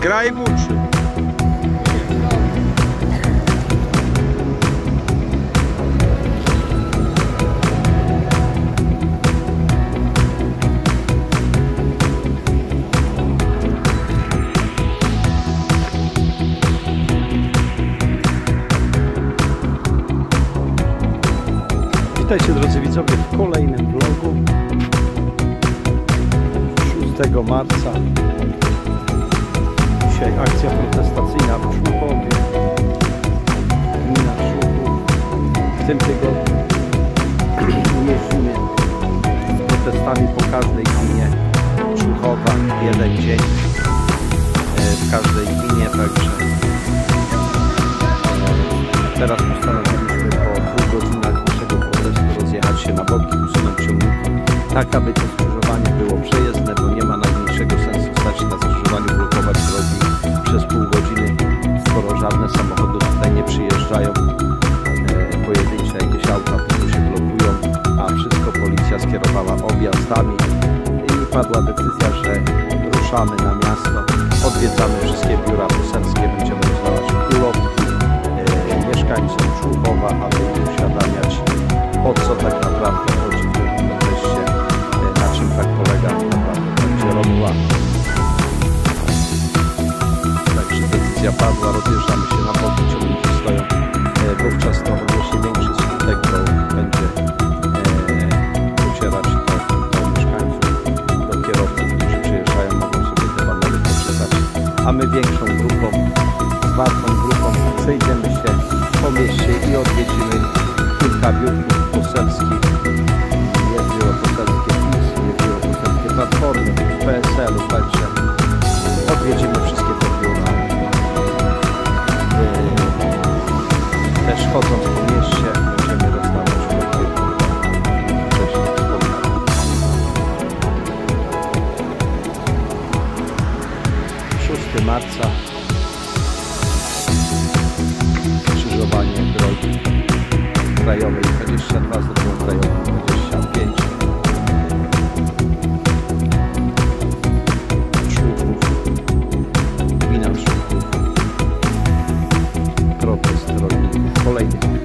Graj buczy. Witajcie drodzy widzowie w kolejnym vlogu 6 marca Dzisiaj akcja protestacyjna w Człuchowie Gmina Człuchów W tym tygodniu jeździmy z protestami po każdej gminie Człuchowa jeden dzień e, w każdej gminie także e, teraz postanowiliśmy po dwóch godzinach naszego protestu rozjechać się na boki, usunąć ciągniki, tak aby to skrzyżowanie było przejezdne, bo nie ma najmniejszego sensu stać na skrzyżowaniu, blokować drogi żadne samochody tutaj nie przyjeżdżają, e, pojedyncze jakieś auta po prostu się blokują, a wszystko policja skierowała objazdami. I padła decyzja, że ruszamy na miasto, odwiedzamy wszystkie biura poselskie, będziemy rozdawać ulotki e, mieszkańcom Człuchowa, aby uświadamiać o co tak naprawdę decyzja padła, rozjeżdżamy się na boki, ciągniki stoją. E, Wówczas to odniesie większy skutek, bo będzie e, docierać do, do mieszkańców, do kierowców, którzy przyjeżdżają, mogą sobie te banery poczytać. A my większą grupą, zwartą grupą przejdziemy się po mieście i odwiedzimy kilka biurków poselskich. Biuro poselskie PiS, biuro poselskie Platformy, PSL-u, także odwiedzimy Też chodząc po mieście będziemy rozdawać ulotki, wcześniej wspomniałem. 6 marca. Skrzyżowanie drogi krajowej. 22 z drogą krajową 25 Kalaitis.